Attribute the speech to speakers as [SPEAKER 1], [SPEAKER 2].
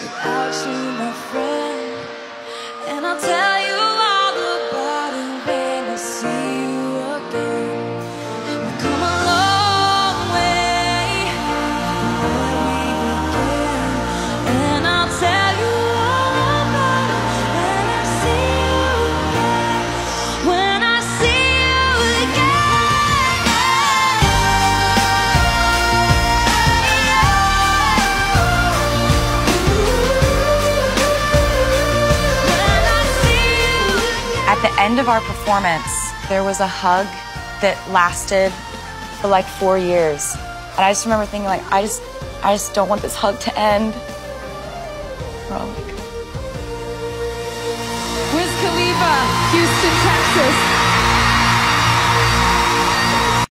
[SPEAKER 1] Yeah. End of our performance, there was a hug that lasted for like four years. And I just remember thinking like, I just, I just don't want this hug to end. We're all like,